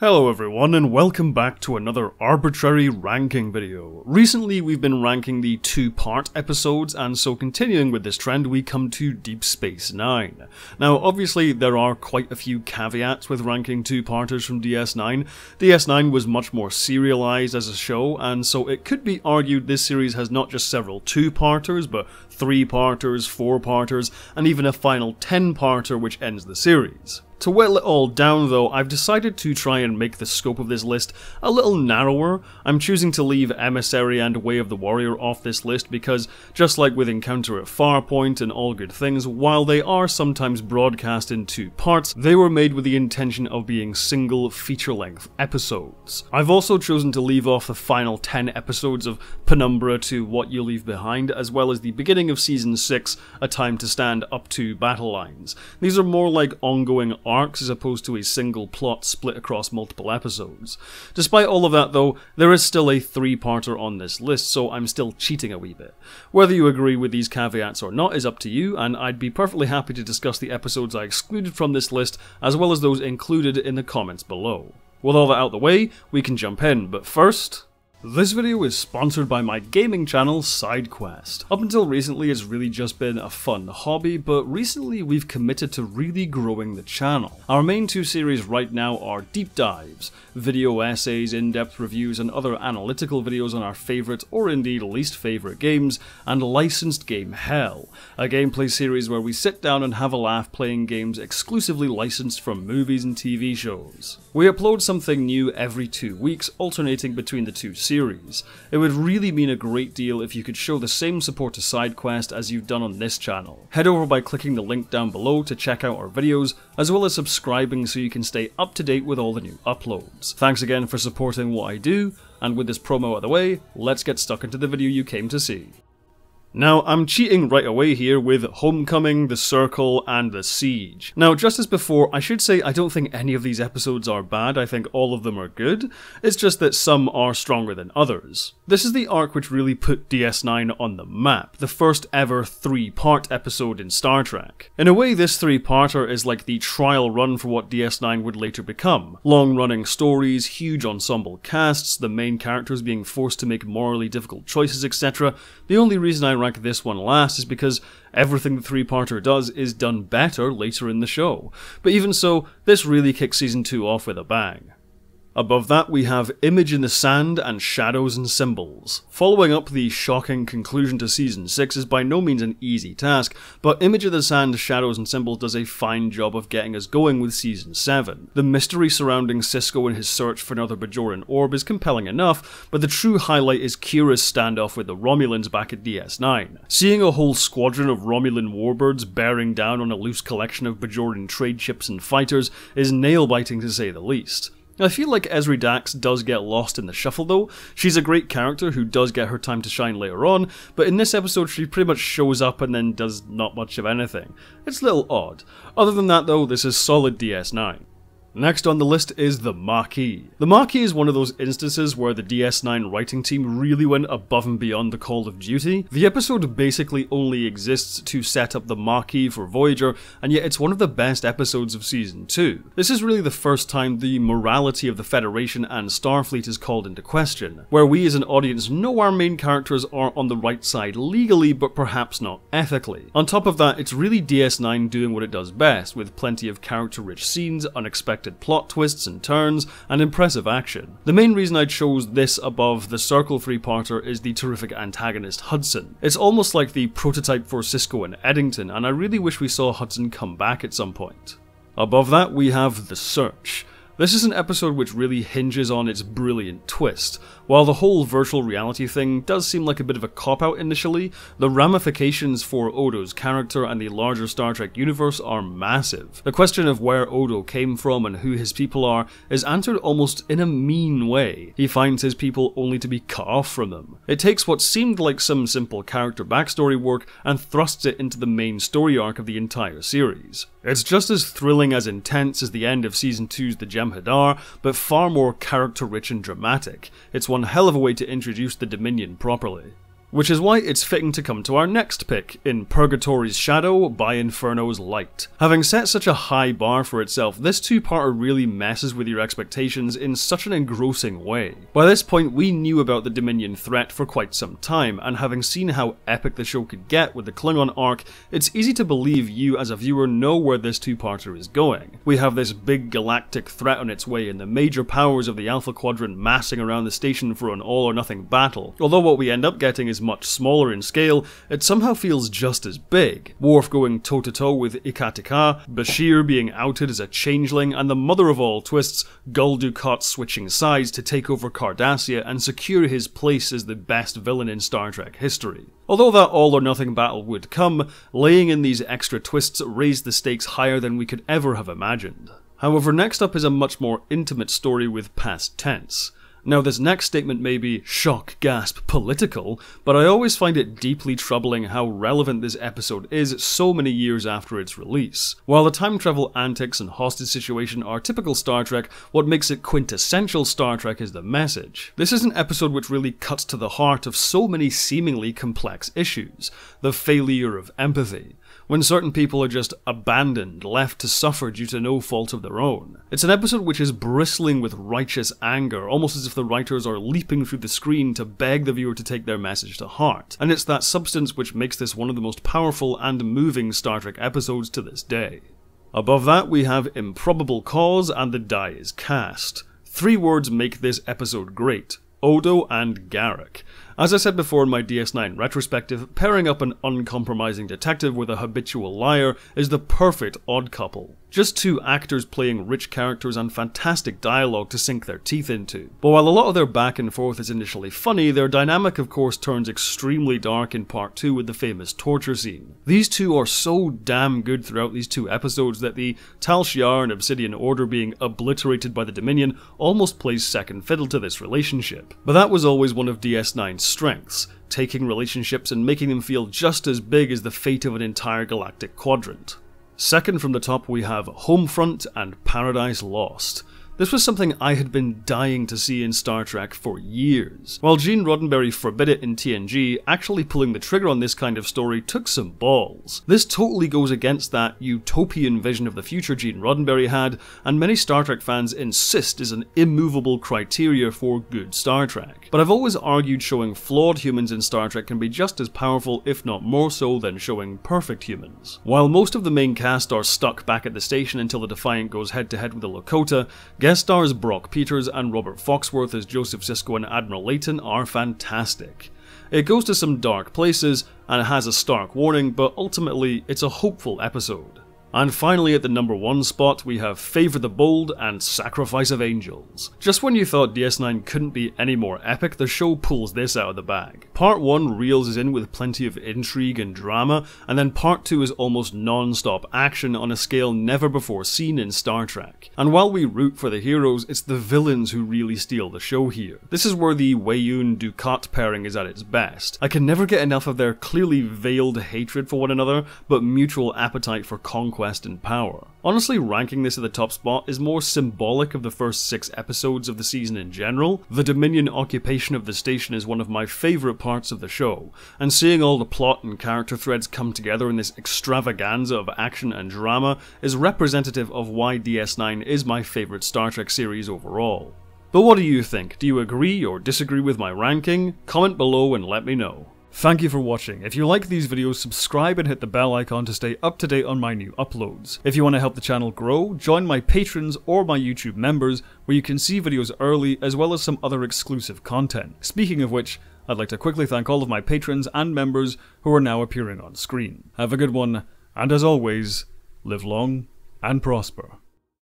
Hello everyone and welcome back to another arbitrary ranking video. Recently we've been ranking the two-part episodes and so continuing with this trend we come to Deep Space Nine. Now obviously there are quite a few caveats with ranking two-parters from DS9. DS9 was much more serialized as a show and so it could be argued this series has not just several two-parters but three-parters, four-parters and even a final ten-parter which ends the series. To whittle it all down though, I've decided to try and make the scope of this list a little narrower. I'm choosing to leave Emissary and Way of the Warrior off this list because, just like with Encounter at Farpoint and All Good Things, while they are sometimes broadcast in two parts, they were made with the intention of being single feature-length episodes. I've also chosen to leave off the final 10 episodes of Penumbra to What You Leave Behind, as well as the beginning of Season 6, A Time to Stand up to Battle Lines. These are more like ongoing arcs as opposed to a single plot split across multiple episodes. Despite all of that though, there is still a three-parter on this list, so I'm still cheating a wee bit. Whether you agree with these caveats or not is up to you, and I'd be perfectly happy to discuss the episodes I excluded from this list, as well as those included in the comments below. With all that out the way, we can jump in, but first, this video is sponsored by my gaming channel SideQuest. Up until recently it's really just been a fun hobby, but recently we've committed to really growing the channel. Our main two series right now are deep dives, video essays, in-depth reviews and other analytical videos on our favourite or indeed least favourite games, and Licensed Game Hell, a gameplay series where we sit down and have a laugh playing games exclusively licensed from movies and TV shows. We upload something new every two weeks, alternating between the two series. It would really mean a great deal if you could show the same support to SideQuest as you've done on this channel. Head over by clicking the link down below to check out our videos, as well as subscribing so you can stay up to date with all the new uploads. Thanks again for supporting what I do, and with this promo out of the way, let's get stuck into the video you came to see. Now, I'm cheating right away here with Homecoming, The Circle, and The Siege. Now, just as before, I should say I don't think any of these episodes are bad, I think all of them are good, it's just that some are stronger than others. This is the arc which really put DS9 on the map, the first ever three-part episode in Star Trek. In a way, this three-parter is like the trial run for what DS9 would later become. Long-running stories, huge ensemble casts, the main characters being forced to make morally difficult choices, etc. The only reason I rank this one last is because everything the three-parter does is done better later in the show. But even so, this really kicks season 2 off with a bang. Above that, we have Image in the Sand and Shadows and Symbols. Following up the shocking conclusion to Season 6 is by no means an easy task, but Image in the Sand, Shadows and Symbols does a fine job of getting us going with Season 7. The mystery surrounding Sisko and his search for another Bajoran orb is compelling enough, but the true highlight is Kira's standoff with the Romulans back at DS9. Seeing a whole squadron of Romulan warbirds bearing down on a loose collection of Bajoran trade ships and fighters is nail-biting to say the least. I feel like Ezri Dax does get lost in the shuffle though. She's a great character who does get her time to shine later on, but in this episode she pretty much shows up and then does not much of anything. It's a little odd. Other than that though, this is solid DS9. Next on the list is The Maquis. The Maquis is one of those instances where the DS9 writing team really went above and beyond the Call of Duty. The episode basically only exists to set up the Maquis for Voyager, and yet it's one of the best episodes of Season 2. This is really the first time the morality of the Federation and Starfleet is called into question, where we as an audience know our main characters are on the right side legally, but perhaps not ethically. On top of that, it's really DS9 doing what it does best, with plenty of character-rich scenes, unexpected unexpected plot twists and turns, and impressive action. The main reason I chose this above the Circle three-parter is the terrific antagonist Hudson. It's almost like the prototype for Sisko and Eddington, and I really wish we saw Hudson come back at some point. Above that, we have The Search. This is an episode which really hinges on its brilliant twist. While the whole virtual reality thing does seem like a bit of a cop-out initially, the ramifications for Odo's character and the larger Star Trek universe are massive. The question of where Odo came from and who his people are is answered almost in a mean way. He finds his people only to be cut off from them. It takes what seemed like some simple character backstory work and thrusts it into the main story arc of the entire series. It's just as thrilling as intense as the end of Season 2's The Jem'Hadar, but far more character rich and dramatic. It's one hell of a way to introduce the Dominion properly. Which is why it's fitting to come to our next pick, in Purgatory's Shadow by Inferno's Light. Having set such a high bar for itself, this two-parter really messes with your expectations in such an engrossing way. By this point, we knew about the Dominion threat for quite some time, and having seen how epic the show could get with the Klingon arc, it's easy to believe you as a viewer know where this two-parter is going. We have this big galactic threat on its way and the major powers of the Alpha Quadrant massing around the station for an all-or-nothing battle. Although what we end up getting is is much smaller in scale, it somehow feels just as big. Worf going toe to toe with Ikat'ika, Bashir being outed as a changeling, and the mother of all twists, Gul Dukat switching sides to take over Cardassia and secure his place as the best villain in Star Trek history. Although that all or nothing battle would come, laying in these extra twists raised the stakes higher than we could ever have imagined. However, next up is a much more intimate story with past tense. Now, this next statement may be shock, gasp, political, but I always find it deeply troubling how relevant this episode is so many years after its release. While the time travel antics and hostage situation are typical Star Trek, what makes it quintessential Star Trek is the message. This is an episode which really cuts to the heart of so many seemingly complex issues the failure of empathy, when certain people are just abandoned, left to suffer due to no fault of their own. It's an episode which is bristling with righteous anger, almost as if the writers are leaping through the screen to beg the viewer to take their message to heart. And it's that substance which makes this one of the most powerful and moving Star Trek episodes to this day. Above that, we have Improbable Cause and the Die is Cast. Three words make this episode great Odo and Garak. As I said before in my DS9 retrospective, pairing up an uncompromising detective with a habitual liar is the perfect odd couple. Just two actors playing rich characters and fantastic dialogue to sink their teeth into. But while a lot of their back and forth is initially funny, their dynamic of course turns extremely dark in part 2 with the famous torture scene. These two are so damn good throughout these two episodes that the Tal Shiar and Obsidian Order being obliterated by the Dominion almost plays second fiddle to this relationship. But that was always one of DS9's strengths, taking relationships and making them feel just as big as the fate of an entire galactic quadrant. Second from the top, we have Homefront and Paradise Lost. This was something I had been dying to see in Star Trek for years. While Gene Roddenberry forbid it in TNG, actually pulling the trigger on this kind of story took some balls. This totally goes against that utopian vision of the future Gene Roddenberry had, and many Star Trek fans insist is an immovable criteria for good Star Trek. But I've always argued showing flawed humans in Star Trek can be just as powerful, if not more so, than showing perfect humans. While most of the main cast are stuck back at the station until the Defiant goes head to head with the Lakota, Guest stars Brock Peters and Robert Foxworth as Joseph Sisko and Admiral Leyton are fantastic. It goes to some dark places and it has a stark warning, but ultimately it's a hopeful episode. And finally, at the number one spot, we have Favor the Bold and Sacrifice of Angels. Just when you thought DS9 couldn't be any more epic, the show pulls this out of the bag. Part 1 reels us in with plenty of intrigue and drama, and then Part 2 is almost non stop action on a scale never before seen in Star Trek. And while we root for the heroes, it's the villains who really steal the show here. This is where the Weyoun Dukat pairing is at its best. I can never get enough of their clearly veiled hatred for one another, but mutual appetite for conquest conquest and power. Honestly, ranking this at the top spot is more symbolic of the first six episodes of the season in general. The Dominion occupation of the station is one of my favourite parts of the show, and seeing all the plot and character threads come together in this extravaganza of action and drama is representative of why DS9 is my favourite Star Trek series overall. But what do you think? Do you agree or disagree with my ranking? Comment below and let me know. Thank you for watching. If you like these videos, subscribe and hit the bell icon to stay up to date on my new uploads. If you want to help the channel grow, join my patrons or my YouTube members, where you can see videos early as well as some other exclusive content. Speaking of which, I'd like to quickly thank all of my patrons and members who are now appearing on screen. Have a good one, and as always, live long and prosper.